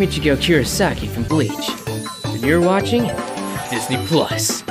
Michigo Kurosaki from Bleach. And you're watching Disney Plus.